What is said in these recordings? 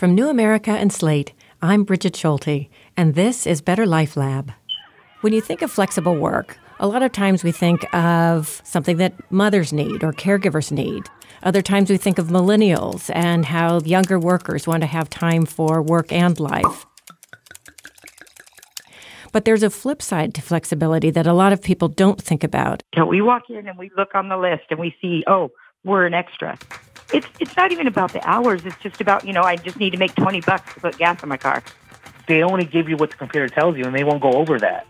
From New America and Slate, I'm Brigid Schulte, and this is Better Life Lab. When you think of flexible work, a lot of times we think of something that mothers need or caregivers need. Other times we think of millennials and how younger workers want to have time for work and life. But there's a flip side to flexibility that a lot of people don't think about. So we walk in and we look on the list and we see, oh, we're an extra. It's it's not even about the hours. It's just about you know I just need to make twenty bucks to put gas in my car. They only give you what the computer tells you, and they won't go over that.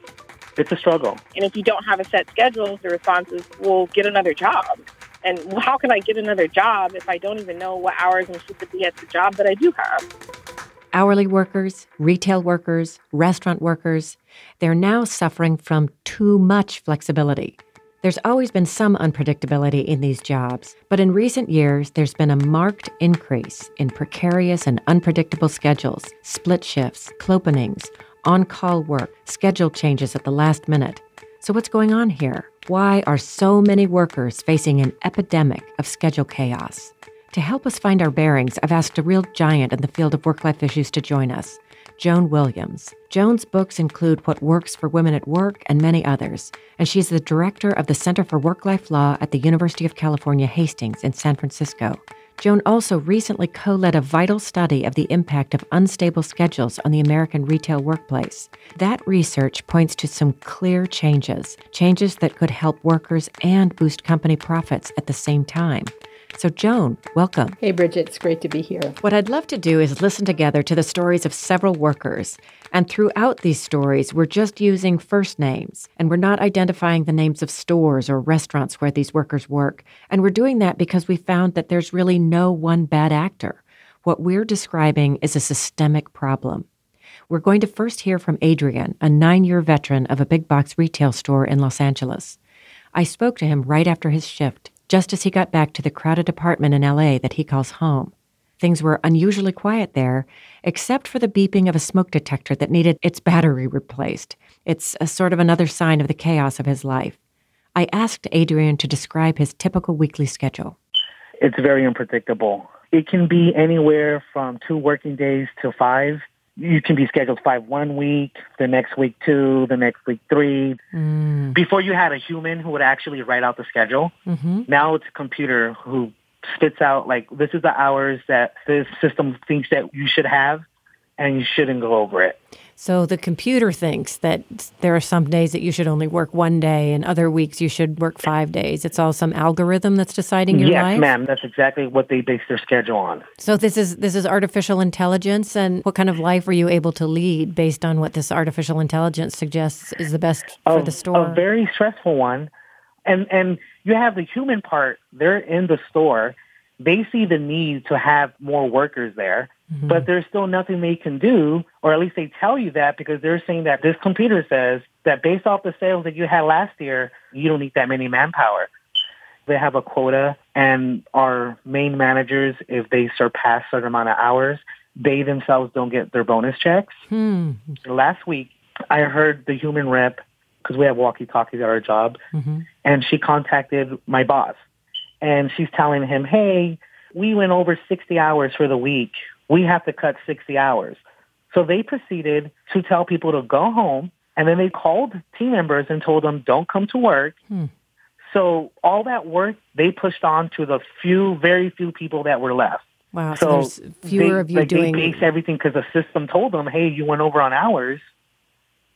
It's a struggle. And if you don't have a set schedule, the response is, "Well, get another job." And how can I get another job if I don't even know what hours I'm supposed to be at the job that I do have? Hourly workers, retail workers, restaurant workers, they're now suffering from too much flexibility. There's always been some unpredictability in these jobs, but in recent years, there's been a marked increase in precarious and unpredictable schedules, split shifts, clopenings, on call work, schedule changes at the last minute. So, what's going on here? Why are so many workers facing an epidemic of schedule chaos? To help us find our bearings, I've asked a real giant in the field of work life issues to join us. Joan Williams. Joan's books include What Works for Women at Work and many others, and she's the director of the Center for Work Life Law at the University of California, Hastings in San Francisco. Joan also recently co led a vital study of the impact of unstable schedules on the American retail workplace. That research points to some clear changes, changes that could help workers and boost company profits at the same time. So, Joan, welcome. Hey, Brigid, it's great to be here. What I'd love to do is listen together to the stories of several workers. And throughout these stories, we're just using first names, and we're not identifying the names of stores or restaurants where these workers work. And we're doing that because we found that there's really no one bad actor. What we're describing is a systemic problem. We're going to first hear from Adrian, a nine year veteran of a big box retail store in Los Angeles. I spoke to him right after his shift just as he got back to the crowded apartment in LA that he calls home. Things were unusually quiet there, except for the beeping of a smoke detector that needed its battery replaced. It's a sort of another sign of the chaos of his life. I asked Adrian to describe his typical weekly schedule. It's very unpredictable. It can be anywhere from two working days to five you can be scheduled five one week, the next week two, the next week three. Mm. Before you had a human who would actually write out the schedule. Mm-hmm. Now it's a computer who spits out like this is the hours that this system thinks that you should have and you shouldn't go over it. So the computer thinks that there are some days that you should only work one day and other weeks you should work five days. It's all some algorithm that's deciding your yes, life? Yes, ma'am. That's exactly what they base their schedule on. So this is this is artificial intelligence and what kind of life are you able to lead based on what this artificial intelligence suggests is the best for oh, the store? A very stressful one. And and you have the human part, they're in the store. They see the need to have more workers there Mm-hmm. But there's still nothing they can do, or at least they tell you that because they're saying that this computer says that based off the sales that you had last year, you don't need that many manpower. They have a quota, and our main managers, if they surpass a certain amount of hours, they themselves don't get their bonus checks. Hmm. Last week, I heard the human rep, because we have walkie-talkies at our job, mm-hmm. and she contacted my boss. And she's telling him, hey, we went over 60 hours for the week we have to cut 60 hours. So they proceeded to tell people to go home, and then they called team members and told them, don't come to work. Hmm. So all that work they pushed on to the few, very few people that were left. Wow, so, so there's fewer they, of you like doing... They base everything because the system told them, hey, you went over on hours,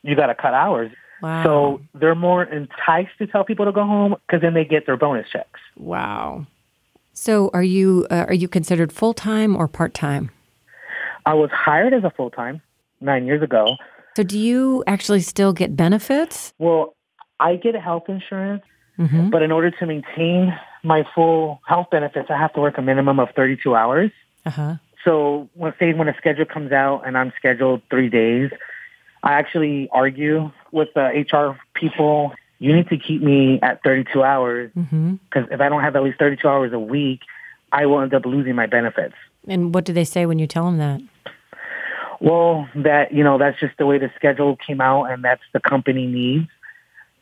you got to cut hours. Wow. So they're more enticed to tell people to go home because then they get their bonus checks. Wow. So are you uh, are you considered full time or part time? I was hired as a full time nine years ago. So, do you actually still get benefits? Well, I get health insurance, mm-hmm. but in order to maintain my full health benefits, I have to work a minimum of 32 hours. Uh-huh. So, when say when a schedule comes out and I'm scheduled three days, I actually argue with the HR people. You need to keep me at 32 hours because mm-hmm. if I don't have at least 32 hours a week, I will end up losing my benefits. And what do they say when you tell them that? Well, that, you know, that's just the way the schedule came out and that's the company needs.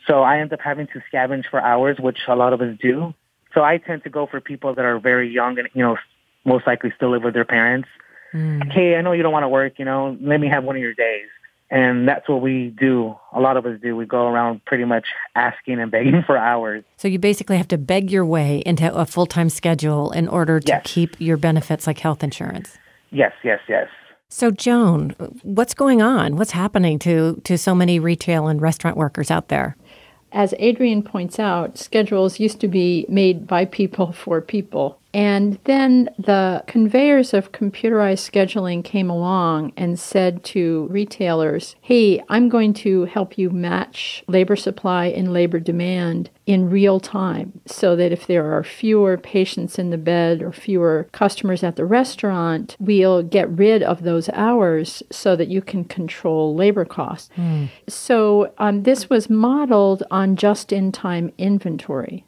So I end up having to scavenge for hours, which a lot of us do. So I tend to go for people that are very young and, you know, most likely still live with their parents. Hmm. Hey, I know you don't want to work. You know, let me have one of your days. And that's what we do. A lot of us do. We go around pretty much asking and begging for hours. So you basically have to beg your way into a full time schedule in order to Yes. keep your benefits like health insurance. Yes, yes, yes. So Joan, what's going on? What's happening to to so many retail and restaurant workers out there? As Adrian points out, schedules used to be made by people for people. And then the conveyors of computerized scheduling came along and said to retailers, hey, I'm going to help you match labor supply and labor demand in real time so that if there are fewer patients in the bed or fewer customers at the restaurant, we'll get rid of those hours so that you can control labor costs. So um, this was modeled on just in time inventory.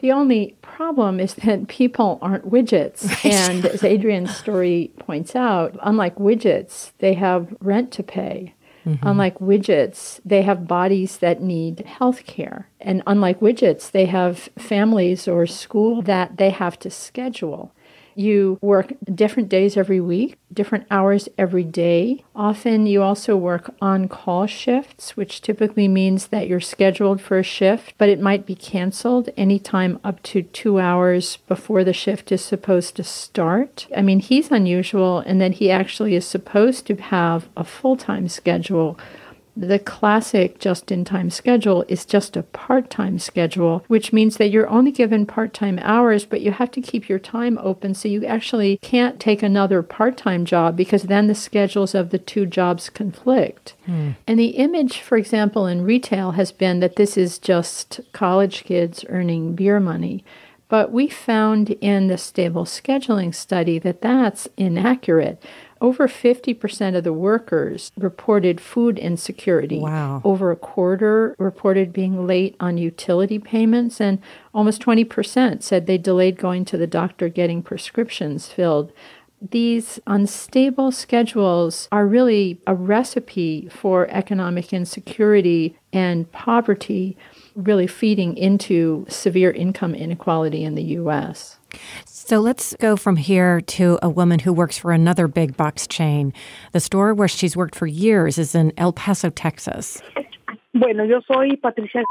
The only problem is that people aren't widgets. And as Adrian's story points out, unlike widgets, they have rent to pay. Mm-hmm. Unlike widgets, they have bodies that need health care. And unlike widgets, they have families or school that they have to schedule. You work different days every week, different hours every day. Often you also work on call shifts, which typically means that you're scheduled for a shift, but it might be canceled anytime up to two hours before the shift is supposed to start. I mean, he's unusual in that he actually is supposed to have a full time schedule the classic just in time schedule is just a part time schedule, which means that you're only given part time hours, but you have to keep your time open. So you actually can't take another part time job because then the schedules of the two jobs conflict. Hmm. And the image, for example, in retail has been that this is just college kids earning beer money. But we found in the stable scheduling study that that's inaccurate. Over 50% of the workers reported food insecurity. Wow. Over a quarter reported being late on utility payments, and almost 20% said they delayed going to the doctor getting prescriptions filled. These unstable schedules are really a recipe for economic insecurity and poverty, really feeding into severe income inequality in the U.S. So let's go from here to a woman who works for another big box chain. The store where she's worked for years is in El Paso, Texas. Bueno, yo soy Patricia.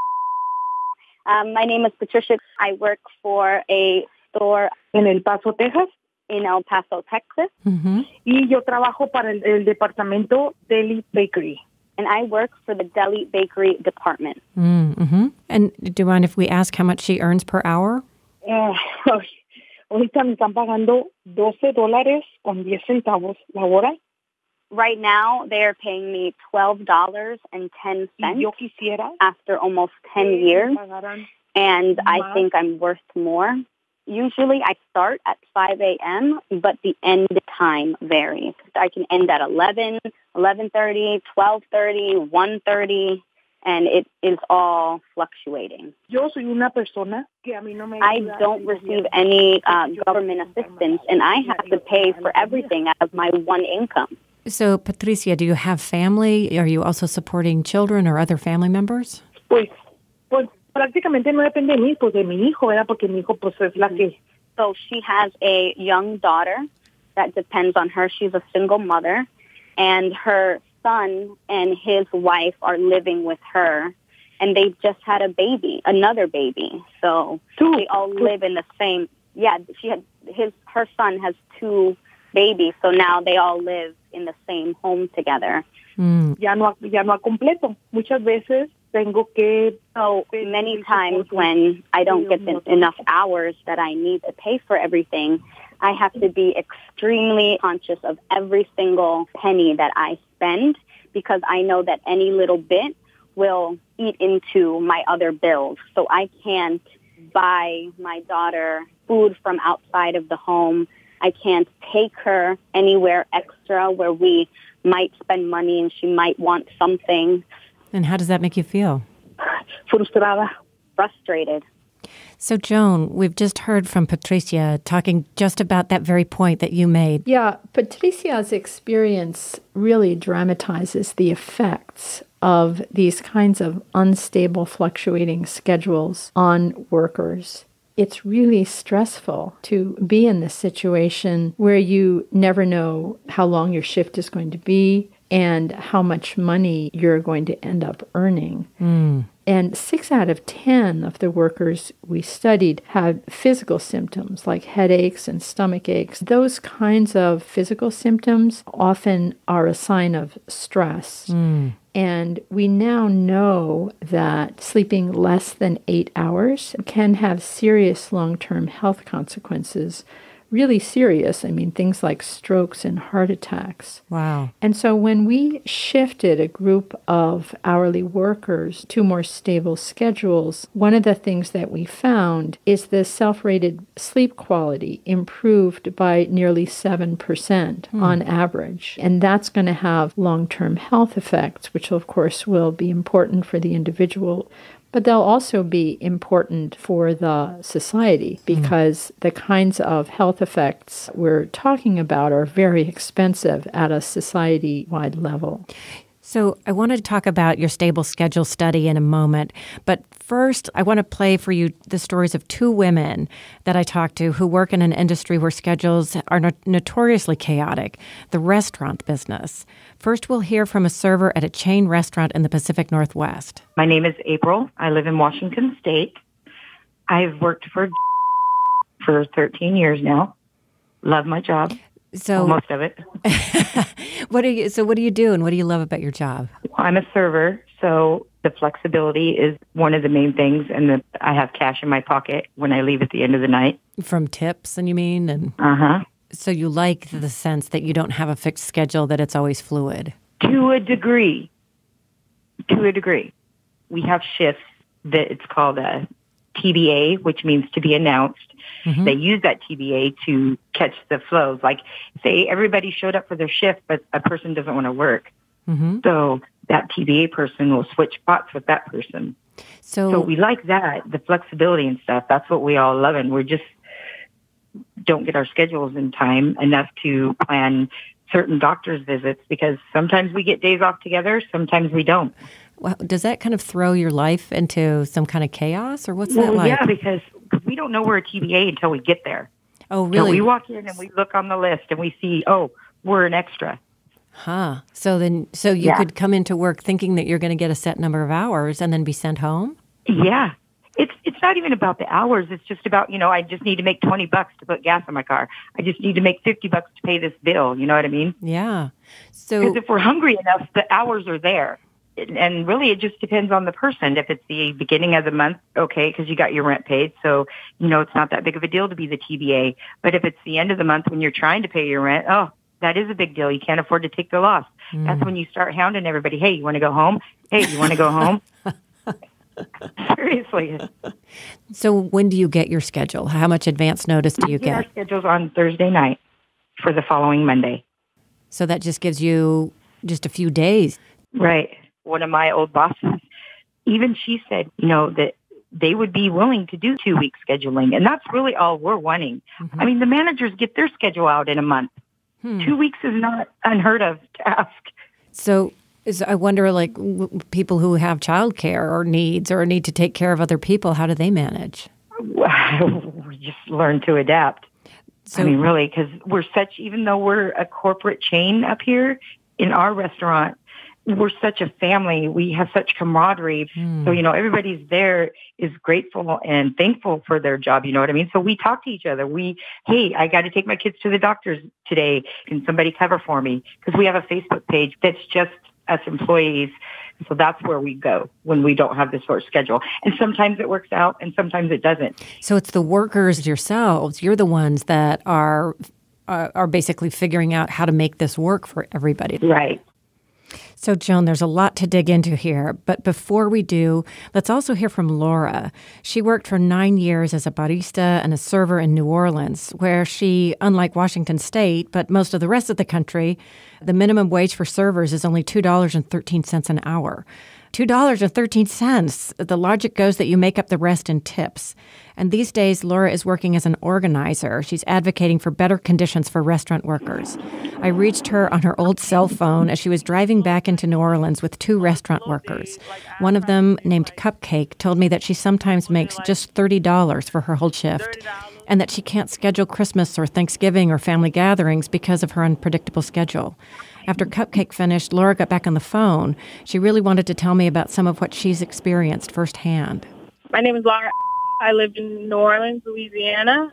Um, my name is Patricia. I work for a store en El Paso, Texas, in El Paso, Texas, hmm y yo trabajo para el, el departamento Deli Bakery. and I work for the deli bakery department. Mm-hmm. And do you mind if we ask how much she earns per hour? Ah, ay, ahorita me están pagando 12 dólares con 10 centavos la hora Right now, they are paying me $12.10 yo quisiera after almost ten years, pagaran and I think I'm worth more. Usually, I start at 5 a.m., but the end time varies. I can end at 11, 11:30, 12:30, 1:30, and it is all fluctuating. Yo soy una persona que a mí no me I don't receive any uh, government assistance, and I have to pay for everything out of my one income. So, Patricia, do you have family? Are you also supporting children or other family members? Pues, pues prácticamente no depende de mí, pues de mi hijo, ¿verdad? Porque mi hijo pues es la que So she has a young daughter that depends on her. She's a single mother, and her son and his wife are living with her, and they just had a baby, another baby. So Two. they all live in the same. Yeah, she had his her son has two babies, so now they all live in the same home together. Mm. ya no ya no completo. Muchas veces tengo que So many times when I don't get the, enough hours that I need to pay for everything, I have to be extremely conscious of every single penny that I spend because I know that any little bit will eat into my other bills. So I can't buy my daughter food from outside of the home. I can't take her anywhere extra where we might spend money and she might want something. And how does that make you feel? frustrada. Frustrated. So, Joan, we've just heard from Patricia talking just about that very point that you made. Yeah, Patricia's experience really dramatizes the effects of these kinds of unstable, fluctuating schedules on workers. it's really stressful to be in this situation where you never know how long your shift is going to be and how much money you're going to end up earning. Mm. And six out of 10 of the workers we studied had physical symptoms like headaches and stomach aches. Those kinds of physical symptoms often are a sign of stress. Mm. And we now know that sleeping less than eight hours can have serious long term health consequences really serious. I mean, things like strokes and heart attacks. Wow. And so when we shifted a group of hourly workers to more stable schedules, one of the things that we found is the self rated sleep quality improved by nearly 7% Hmm. on average. And that's going to have long term health effects, which of course will be important for the individual. But they'll also be important for the society mm. because the kinds of health effects we're talking about are very expensive at a society wide level. So, I want to talk about your stable schedule study in a moment. But first, I want to play for you the stories of two women that I talked to who work in an industry where schedules are no- notoriously chaotic the restaurant business. First, we'll hear from a server at a chain restaurant in the Pacific Northwest. My name is April. I live in Washington State. I've worked for for 13 years now. Love my job, So, well, most of it. what do you? So, what do you do, and what do you love about your job? I'm a server, so the flexibility is one of the main things, and the, I have cash in my pocket when I leave at the end of the night. From tips, and you mean, and Uh huh. so you like the sense that you don't have a fixed schedule, that it's always fluid. To a degree. To a degree. We have shifts that it's called a TBA, which means to be announced. Mhm. They use that TBA to catch the flows. Like, say everybody showed up for their shift, but a person doesn't want to work. hmm So that TBA person will switch spots with that person. So, So we like that, the flexibility and stuff. That's what we all love. And we're just don't get our schedules in time enough to plan certain doctor's visits because sometimes we get days off together, sometimes we don't. Well, does that kind of throw your life into some kind of chaos, or what's that like? yeah, because we don't know we're a TBA until we get there. oh, So really? we walk in and we look on the list and we see, oh, we're an extra. huh. So then, so you Yeah. could come into work thinking that you're going to get a set number of hours and then be sent home. Yeah. It's it's not even about the hours. It's just about, you know, I just need to make 20 bucks to put gas in my car. I just need to make 50 bucks to pay this bill. You know what I mean? Yeah. So, Because if we're hungry enough, the hours are there. And- really, it just depends on the person. If it's the beginning of the month, okay, because you got your rent paid. So, you know, it's not that big of a deal to be the TBA. But if it's the end of the month when you're trying to pay your rent, oh, that is a big deal. You can't afford to take the loss. Hmm. That's when you start hounding everybody. Hey, you want to go home? Hey, you want to go home? Seriously. so when do you get your schedule? How much advance notice do you Get our get? schedules on Thursday night for the following Monday. So that just gives you just a few days. Right. One of my old bosses, even she said, you know, that they would be willing to do two week scheduling. And that's really all we're wanting. I mean, the managers get their schedule out in a month. Hmm. Two weeks is not unheard of to ask. So, is, I wonder, like w- people who have childcare or needs or need to take care of other people, how do they manage? we just learn to adapt. So, I mean, really, because we're such, even though we're a corporate chain up here in our restaurant, we're such a family. We have such camaraderie. Hmm. So, you know, everybody's there is grateful and thankful for their job. You know what I mean? So we talk to each other. We, hey, I got to take my kids to the doctors today. Can somebody cover for me? Because we have a Facebook page that's just us employees. So that's where we go when we don't have this sort of schedule. And sometimes it works out and sometimes it doesn't. so it's the workers yourselves. You're the ones that are uh, are basically figuring out how to make this work for everybody. Right. So, Joan, there's a lot to dig into here. But before we do, let's also hear from Laura. She worked for nine years as a barista and a server in New Orleans, where she, unlike Washington State, but most of the rest of the country, the minimum wage for servers is only $2.13 an hour. $2.13. The logic goes that you make up the rest in tips. And these days, Laura is working as an organizer. She's advocating for better conditions for restaurant workers. I reached her on her old cell phone as she was driving back into New Orleans with two restaurant workers. One of them, named Cupcake, told me that she sometimes makes just $30 for her whole shift and that she can't schedule Christmas or Thanksgiving or family gatherings because of her unpredictable schedule. After Cupcake finished, Laura got back on the phone. She really wanted to tell me about some of what she's experienced firsthand. My name is Laura. I live in New Orleans, Louisiana.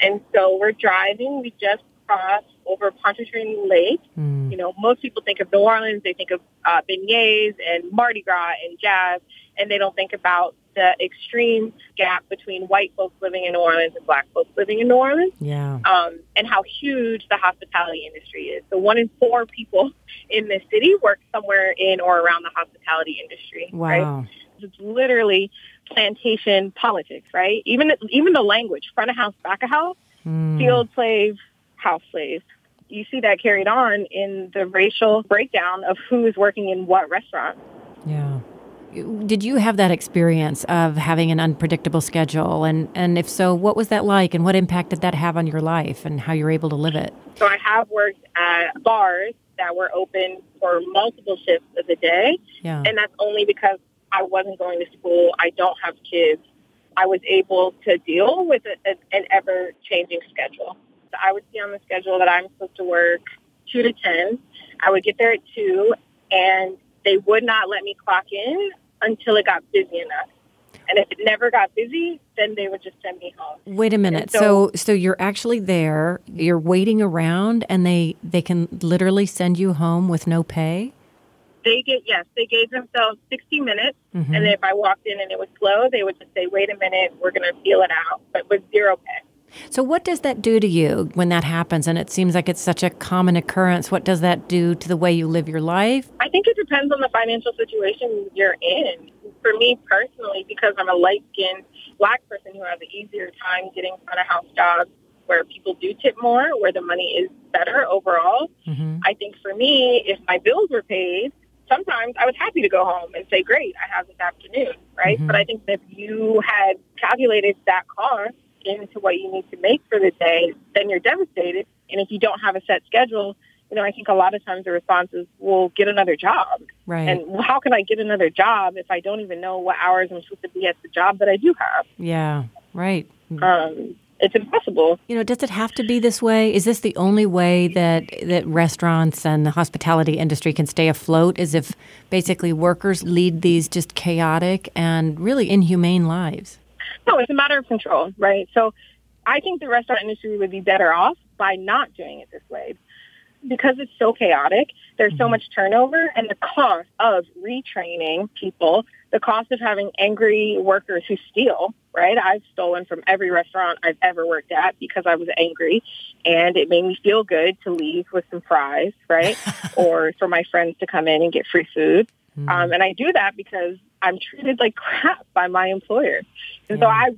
And so we're driving. We just crossed over Pontchartrain Lake. Mm. You know, most people think of New Orleans, they think of uh, beignets and Mardi Gras and jazz, and they don't think about the extreme gap between white folks living in New Orleans and black folks living in New Orleans. Yeah. Um, and how huge the hospitality industry is. So one in four people in this city work somewhere in or around the hospitality industry. Wow. Right? It's literally plantation politics, right? Even even the language, front of house, back of house, mm. field slave, house slave. You see that carried on in the racial breakdown of who is working in what restaurant. Yeah. Did you have that experience of having an unpredictable schedule? And, and if so, what was that like? And what impact did that have on your life and how you're able to live it? So I have worked at bars that were open for multiple shifts of the day. Yeah. And that's only because I wasn't going to school. I don't have kids. I was able to deal with an ever-changing schedule. I would see on the schedule that I'm supposed to work 2 to 10. I would get there at 2, and they would not let me clock in until it got busy enough. And if it never got busy, then they would just send me home. Wait a minute. So, so, so you're actually there, you're waiting around and they they can literally send you home with no pay? They get yes, they gave themselves 60 minutes mm-hmm. and if I walked in and it was slow, they would just say, "Wait a minute, we're going to feel it out," but with zero pay. So, what does that do to you when that happens? And it seems like it's such a common occurrence. What does that do to the way you live your life? I think it depends on the financial situation you're in. For me personally, because I'm a light skinned black person who has an easier time getting front of house jobs where people do tip more, where the money is better overall, mm-hmm. I think for me, if my bills were paid, sometimes I was happy to go home and say, great, I have this afternoon, right? Mm-hmm. But I think if you had calculated that cost, into what you need to make for the day, then you're devastated. And if you don't have a set schedule, you know, I think a lot of times the response is, well, get another job. Right. And how can I get another job if I don't even know what hours I'm supposed to be at the job that I do have? Yeah, right. Um, it's impossible. You know, does it have to be this way? Is this the only way that that restaurants and the hospitality industry can stay afloat? Is if basically workers lead these just chaotic and really inhumane lives? No, it's a matter of control, right? So I think the restaurant industry would be better off by not doing it this way. Because it's so chaotic, there's so mm-hmm. much turnover and the cost of retraining people, the cost of having angry workers who steal, right? I've stolen from every restaurant I've ever worked at because I was angry and it made me feel good to leave with some fries, right? or for my friends to come in and get free food. Mm. Um, and I do that because I'm treated like crap by my employer. And so hmm. I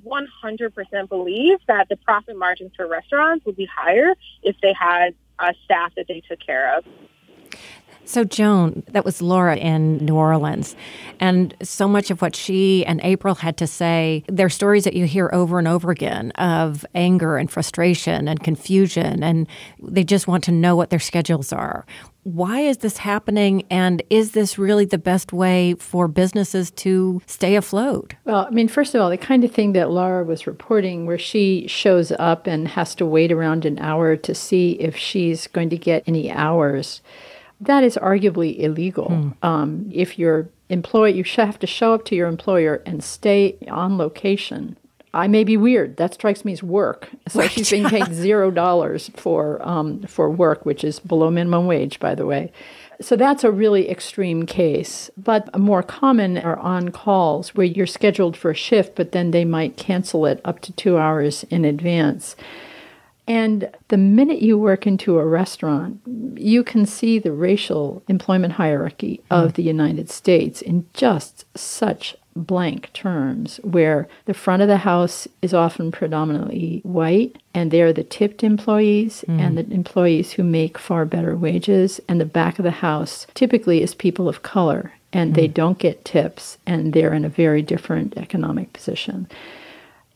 100% believe that the profit margins for restaurants would be higher if they had a staff that they took care of. So, Joan, that was Laura in New Orleans. And so much of what she and April had to say, they're stories that you hear over and over again of anger and frustration and confusion. And they just want to know what their schedules are. Why is this happening? And is this really the best way for businesses to stay afloat? Well, I mean, first of all, the kind of thing that Laura was reporting, where she shows up and has to wait around an hour to see if she's going to get any hours that is arguably illegal. Hmm. Um, if your employee, you should have to show up to your employer and stay on location. I may be weird. That strikes me as work. So right. she's being paid zero dollars for um, for work, which is below minimum wage, by the way. So that's a really extreme case. But more common are on calls where you're scheduled for a shift, but then they might cancel it up to two hours in advance. And the minute you work into a restaurant, you can see the racial employment hierarchy of mm. the United States in just such blank terms, where the front of the house is often predominantly white, and they're the tipped employees mm. and the employees who make far better wages, and the back of the house typically is people of color. and they don't get tips and they're in a very different economic position.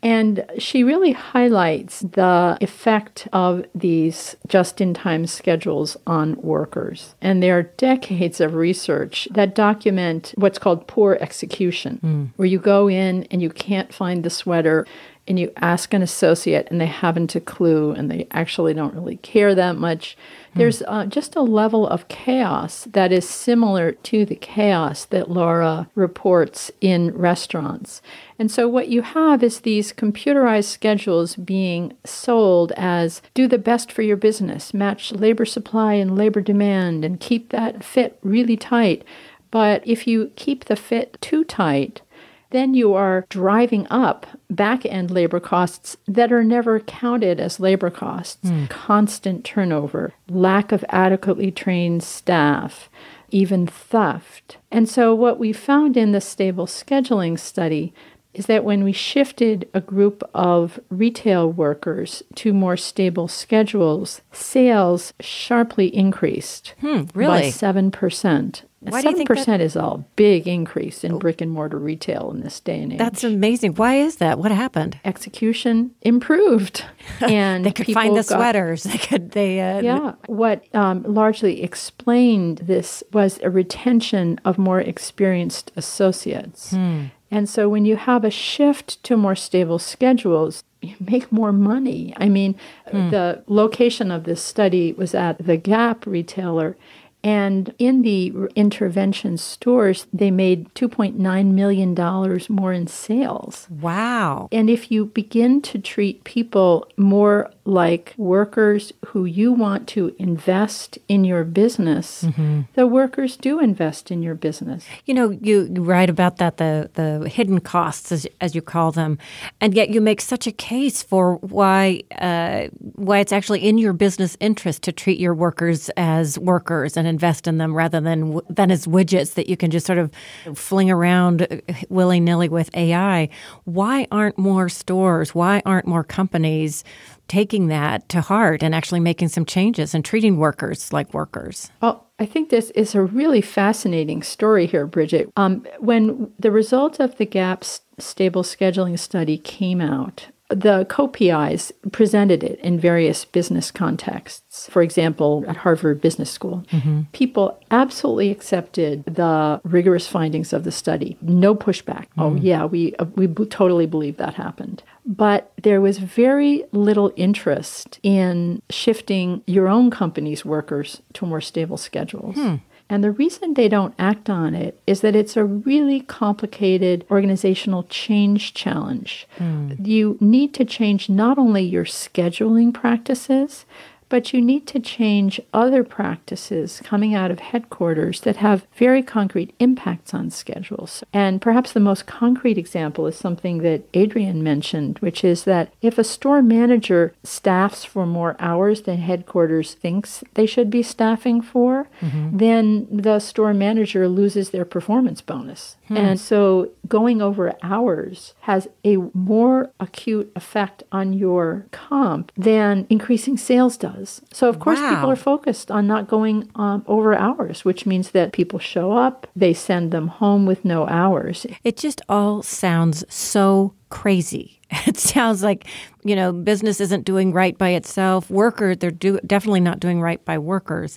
And she really highlights the effect of these just in time schedules on workers. And there are decades of research that document what's called poor execution, mm. where you go in and you can't find the sweater and you ask an associate and they haven't a clue and they actually don't really care that much. There's uh, just a level of chaos that is similar to the chaos that Laura reports in restaurants. And so, what you have is these computerized schedules being sold as do the best for your business, match labor supply and labor demand, and keep that fit really tight. But if you keep the fit too tight, then you are driving up back end labor costs that are never counted as labor costs. Mm. Constant turnover, lack of adequately trained staff, even theft. And so, what we found in the stable scheduling study is that when we shifted a group of retail workers to more stable schedules, sales sharply increased hmm, really? by 7%. Why do you think percent is a big increase in brick and mortar retail in this day and age? That's amazing. Why is that? What happened? Execution improved, and they could find the got, sweaters. They could. They uh, yeah. What um, largely explained this was a retention of more experienced associates. Hmm. And so when you have a shift to more stable schedules, you make more money. I mean, hmm. the location of this study was at the Gap retailer, and in the intervention stores, they made $2.9 million more in sales. Wow. And if you begin to treat people more like workers who you want to invest in your business, mm-hmm. the workers do invest in your business. You know, you, write about that, the, the hidden costs, as, as you call them, and yet you make such a case for why, uh, why it's actually in your business interest to treat your workers as workers and invest in them rather than, than as widgets that you can just sort of fling around willy nilly with AI. Why aren't more stores, why aren't more companies taking that to heart and actually making some changes and treating workers like workers. Well, I think this is a really fascinating story here, Brigid. Um, when the results of the Gap's stable scheduling study came out, the co-PIs presented it in various business contexts. For example, at Harvard Business School, mm-hmm. people absolutely accepted the rigorous findings of the study. No pushback. Mm. Oh yeah, we uh, we b- totally believe that happened. But there was very little interest in shifting your own company's workers to more stable schedules. Hmm. And the reason they don't act on it is that it's a really complicated organizational change challenge. Mm. You need to change not only your scheduling practices, but you need to change other practices coming out of headquarters that have very concrete impacts on schedules. And perhaps the most concrete example is something that Adrian mentioned, which is that if a store manager staffs for more hours than headquarters thinks they should be staffing for, mm-hmm. then the store manager loses their performance bonus. Hmm. And so going over hours has a more acute effect on your comp than increasing sales does. So, of course, wow. people are focused on not going um, over hours, which means that people show up, they send them home with no hours. It just all sounds so crazy. It sounds like, you know, business isn't doing right by itself. Worker, they're do, definitely not doing right by workers.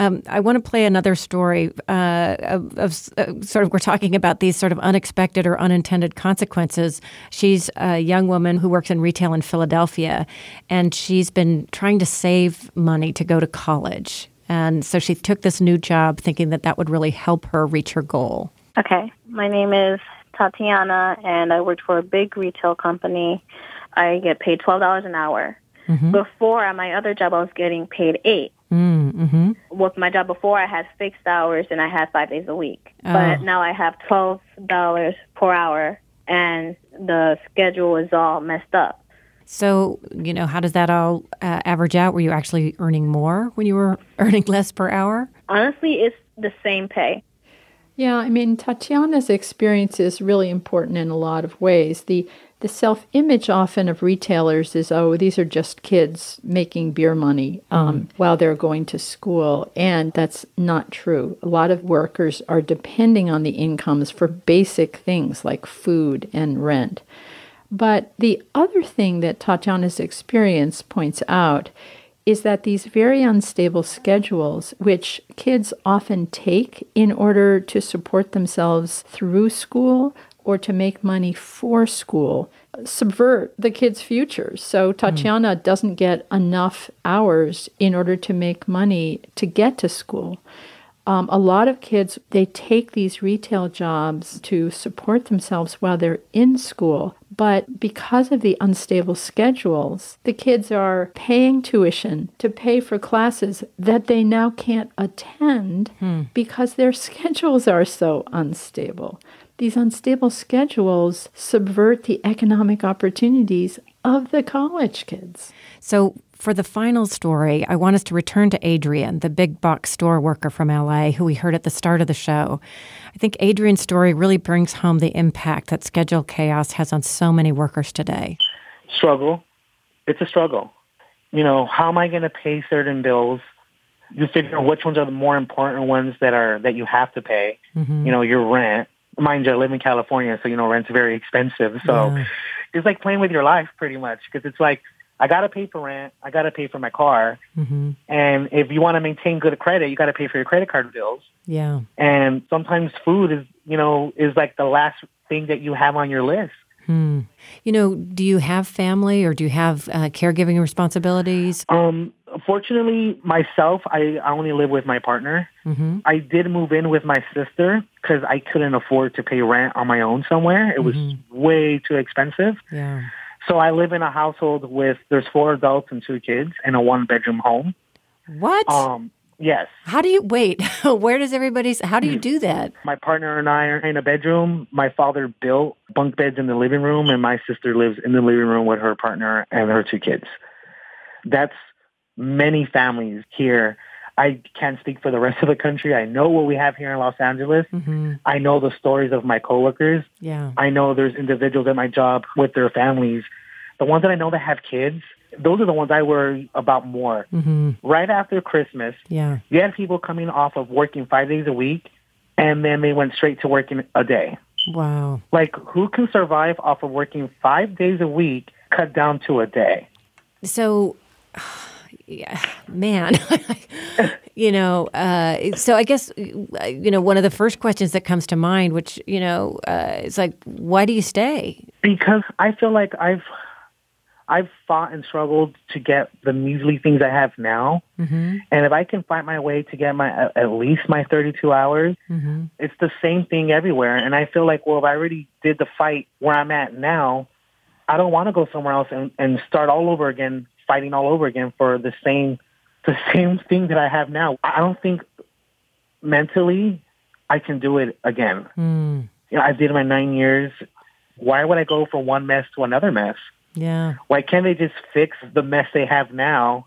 Um, I want to play another story uh, of, of uh, sort of, we're talking about these sort of unexpected or unintended consequences. She's a young woman who works in retail in Philadelphia, and she's been trying to save money to go to college. And so she took this new job thinking that that would really help her reach her goal. Okay. My name is Tatiana, and I worked for a big retail company. I get paid twelve dollars an hour. Mm-hmm. Before at my other job, I was getting paid 8 mm-hmm. With my job before, I had fixed hours and I had five days a week. Oh. But now I have twelve dollars per hour, and the schedule is all messed up. So, you know, how does that all uh, average out? Were you actually earning more when you were earning less per hour? Honestly, it's the same pay. Yeah, I mean, Tatiana's experience is really important in a lot of ways. The the self image often of retailers is, oh, these are just kids making beer money um, mm. while they're going to school. And that's not true. A lot of workers are depending on the incomes for basic things like food and rent. But the other thing that Tatiana's experience points out is that these very unstable schedules, which kids often take in order to support themselves through school, or to make money for school subvert the kids' futures. So Tatiana mm. doesn't get enough hours in order to make money to get to school. Um, a lot of kids they take these retail jobs to support themselves while they're in school but because of the unstable schedules the kids are paying tuition to pay for classes that they now can't attend hmm. because their schedules are so unstable these unstable schedules subvert the economic opportunities of the college kids. So, for the final story, I want us to return to Adrian, the big box store worker from LA who we heard at the start of the show. I think Adrian's story really brings home the impact that schedule chaos has on so many workers today. Struggle. It's a struggle. You know, how am I going to pay certain bills? You figure out which ones are the more important ones that are that you have to pay. Mm-hmm. You know, your rent, mind you, I live in California, so you know rent's very expensive. So yeah. it's like playing with your life pretty much because it's like I got to pay for rent, I got to pay for my car, mm-hmm. and if you want to maintain good credit, you got to pay for your credit card bills. Yeah. And sometimes food is you know is like the last thing that you have on your list. Hmm. You know, do you have family or do you have uh, caregiving responsibilities? Um, fortunately, myself, I, I only live with my partner. Mm-hmm. I did move in with my sister because I couldn't afford to pay rent on my own somewhere. It was mm-hmm. way too expensive. Yeah. So I live in a household with there's four adults and two kids in a one bedroom home. What? Um, yes. How do you wait? Where does everybody? How do you do that? My partner and I are in a bedroom. My father built bunk beds in the living room, and my sister lives in the living room with her partner and her two kids. That's many families here. I can't speak for the rest of the country. I know what we have here in Los Angeles. Mm-hmm. I know the stories of my coworkers. Yeah. I know there's individuals at my job with their families. The ones that I know that have kids, those are the ones I worry about more. Mm-hmm. Right after Christmas, yeah. you had people coming off of working five days a week, and then they went straight to working a day. Wow. Like, who can survive off of working five days a week, cut down to a day? So, yeah, man, you know, uh, so I guess, you know, one of the first questions that comes to mind, which, you know, uh, is like, why do you stay? Because I feel like I've, I've fought and struggled to get the measly things I have now. Mm-hmm. And if I can find my way to get my, at least my 32 hours, mm-hmm. it's the same thing everywhere. And I feel like, well, if I already did the fight where I'm at now, I don't want to go somewhere else and, and start all over again fighting all over again for the same the same thing that I have now. I don't think mentally I can do it again. Mm. You know, I did my nine years. Why would I go from one mess to another mess? Yeah. Why can't they just fix the mess they have now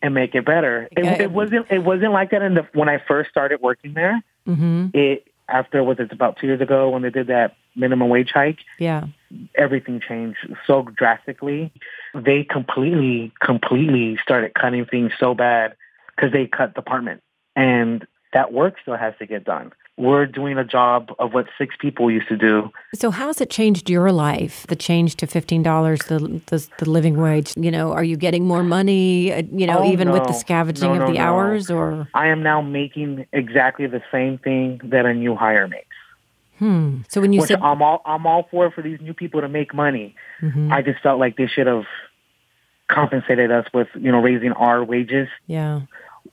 and make it better? It, it wasn't. It wasn't like that in the when I first started working there. Mm-hmm. It after was it about two years ago when they did that minimum wage hike. Yeah. Everything changed so drastically. They completely, completely started cutting things so bad because they cut department. And that work still has to get done. We're doing a job of what six people used to do. So, how's it changed your life? The change to fifteen dollars, the, the, the living wage. You know, are you getting more money? Uh, you know, oh, even no. with the scavenging no, no, of the hours, or I am now making exactly the same thing that a new hire makes. Hmm. So when you Which said I'm all I'm all for for these new people to make money, mm-hmm. I just felt like they should have compensated us with you know raising our wages. Yeah.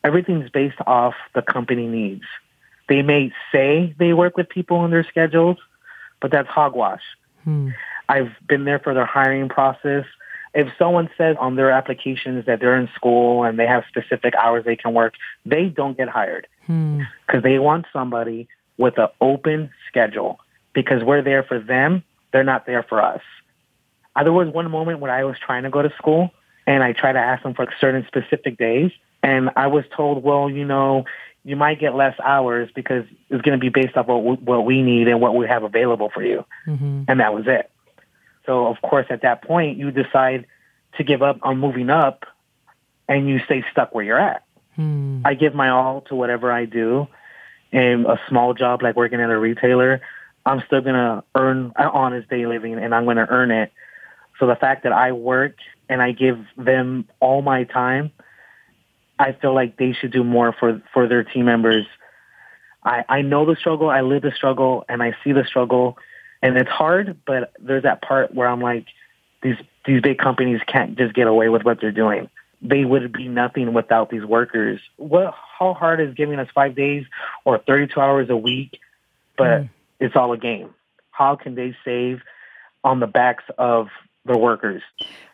Everything's based off the company needs. They may say they work with people on their schedules, but that's hogwash. Hmm. I've been there for their hiring process. If someone says on their applications that they're in school and they have specific hours they can work, they don't get hired because hmm. they want somebody with an open schedule because we're there for them. They're not there for us. Uh, there was one moment when I was trying to go to school and I tried to ask them for certain specific days. And I was told, well, you know, you might get less hours because it's going to be based off what we, what we need and what we have available for you. Mm-hmm. And that was it. So of course, at that point, you decide to give up on moving up and you stay stuck where you're at. Hmm. I give my all to whatever I do. And a small job like working at a retailer, I'm still going to earn an honest day living and I'm going to earn it. So the fact that I work and I give them all my time, I feel like they should do more for, for their team members. I, I know the struggle. I live the struggle and I see the struggle and it's hard, but there's that part where I'm like, these, these big companies can't just get away with what they're doing they would be nothing without these workers. What? How hard is giving us five days or 32 hours a week? But mm. it's all a game. How can they save on the backs of the workers?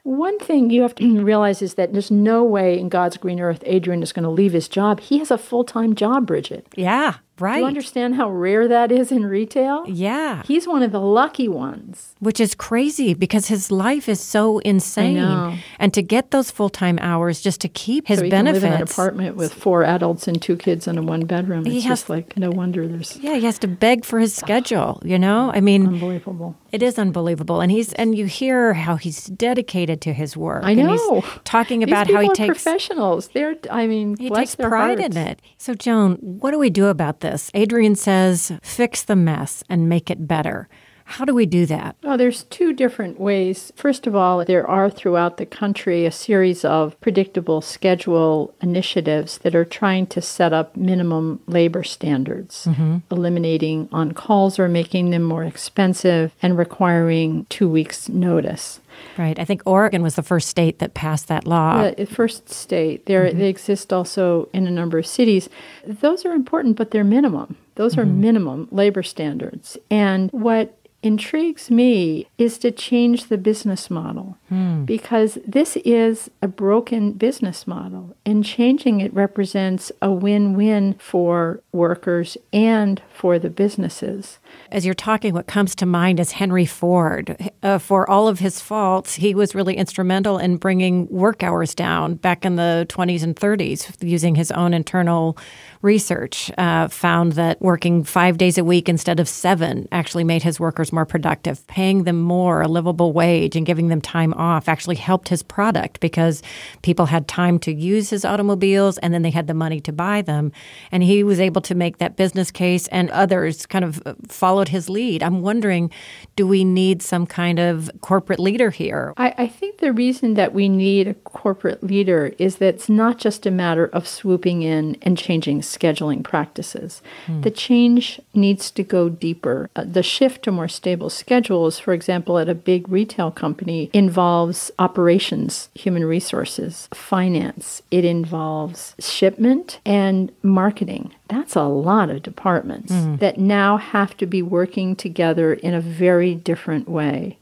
One thing you have to realize is that there's no way in God's green earth Adrian is going to leave his job. He has a full time job, Brigid. Yeah. Right. Do you understand how rare that is in retail? Yeah. He's one of the lucky ones. Which is crazy because his life is so insane. And to get those full time hours just to keep his so he benefits. Can live in an apartment with four adults and two kids in a one bedroom. It's has, just like no wonder there's Yeah, he has to beg for his schedule, you know? I mean unbelievable. It is unbelievable. And he's and you hear how he's dedicated to his work. I know. talking about how he takes professionals. They're I mean he takes pride hearts. in it. So Joan, what do we do about this. Adrian says, fix the mess and make it better. How do we do that? Well, there's two different ways. First of all, there are throughout the country a series of predictable schedule initiatives that are trying to set up minimum labor standards, mm-hmm. eliminating on calls or making them more expensive and requiring two weeks' notice. Right. I think Oregon was the first state that passed that law. The first state. There, mm-hmm. they exist also in a number of cities. Those are important, but they're minimum. Those mm-hmm. are minimum labor standards. And what intrigues me is to change the business model hmm. because this is a broken business model and changing it represents a win-win for workers and for the businesses as you're talking, what comes to mind is Henry Ford. Uh, for all of his faults, he was really instrumental in bringing work hours down back in the 20s and 30s using his own internal research. Uh, found that working five days a week instead of seven actually made his workers more productive. Paying them more, a livable wage, and giving them time off actually helped his product because people had time to use his automobiles and then they had the money to buy them. And he was able to make that business case, and others kind of uh, followed his lead. I'm wondering, do we need some kind of corporate leader here? I, I think the reason that we need a corporate leader is that it's not just a matter of swooping in and changing scheduling practices. Hmm. The change needs to go deeper. Uh, the shift to more stable schedules, for example, at a big retail company, involves operations, human resources, finance. It involves shipment and marketing that's a lot of departments mm. that now have to be working together in a very different way.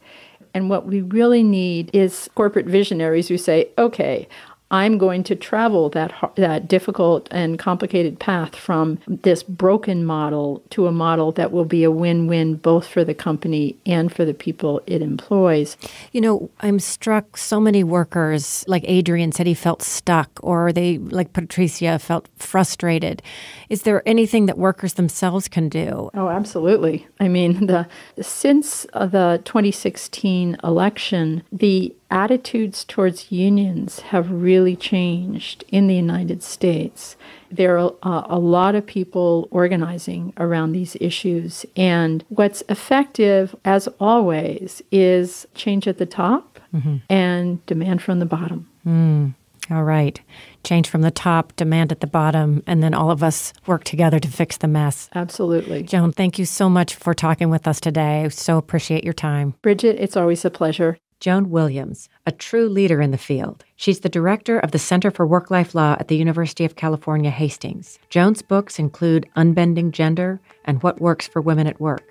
And what we really need is corporate visionaries who say, okay, I'm going to travel that that difficult and complicated path from this broken model to a model that will be a win-win both for the company and for the people it employs. You know, I'm struck so many workers like Adrian said he felt stuck or they like Patricia felt frustrated. Is there anything that workers themselves can do? Oh, absolutely. I mean, the since the 2016 election, the attitudes towards unions have really changed in the United States. There are a lot of people organizing around these issues. And what's effective, as always, is change at the top mm-hmm. and demand from the bottom. Mm. All right. Change from the top, demand at the bottom, and then all of us work together to fix the mess. Absolutely. Joan, thank you so much for talking with us today. I so appreciate your time. Brigid, it's always a pleasure. Joan Williams, a true leader in the field. She's the director of the Center for Work Life Law at the University of California, Hastings. Joan's books include Unbending Gender and What Works for Women at Work.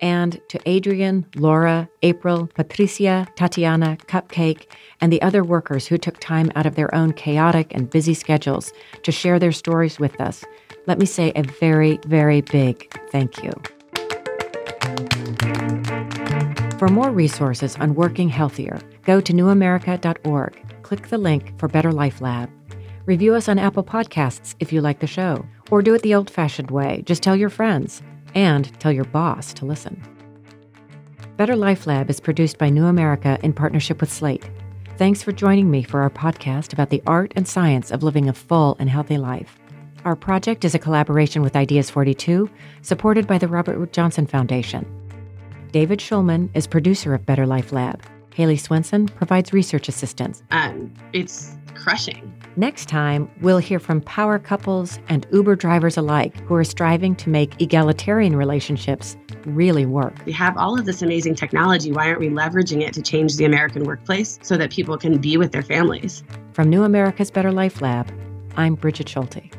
And to Adrian, Laura, April, Patricia, Tatiana, Cupcake, and the other workers who took time out of their own chaotic and busy schedules to share their stories with us, let me say a very, very big thank you. For more resources on working healthier, go to newamerica.org. Click the link for Better Life Lab. Review us on Apple Podcasts if you like the show, Or do it the old fashioned way just tell your friends and tell your boss to listen. Better Life Lab is produced by New America in partnership with Slate. Thanks for joining me for our podcast about the art and science of living a full and healthy life. Our project is a collaboration with Ideas 42, supported by the Robert Wood Johnson Foundation. David Schulman is producer of Better Life Lab. Haley Swenson provides research assistance. Um, it's crushing. Next time, we'll hear from power couples and Uber drivers alike who are striving to make egalitarian relationships really work. We have all of this amazing technology. Why aren't we leveraging it to change the American workplace so that people can be with their families? From New America's Better Life Lab, I'm Brigid Schulte.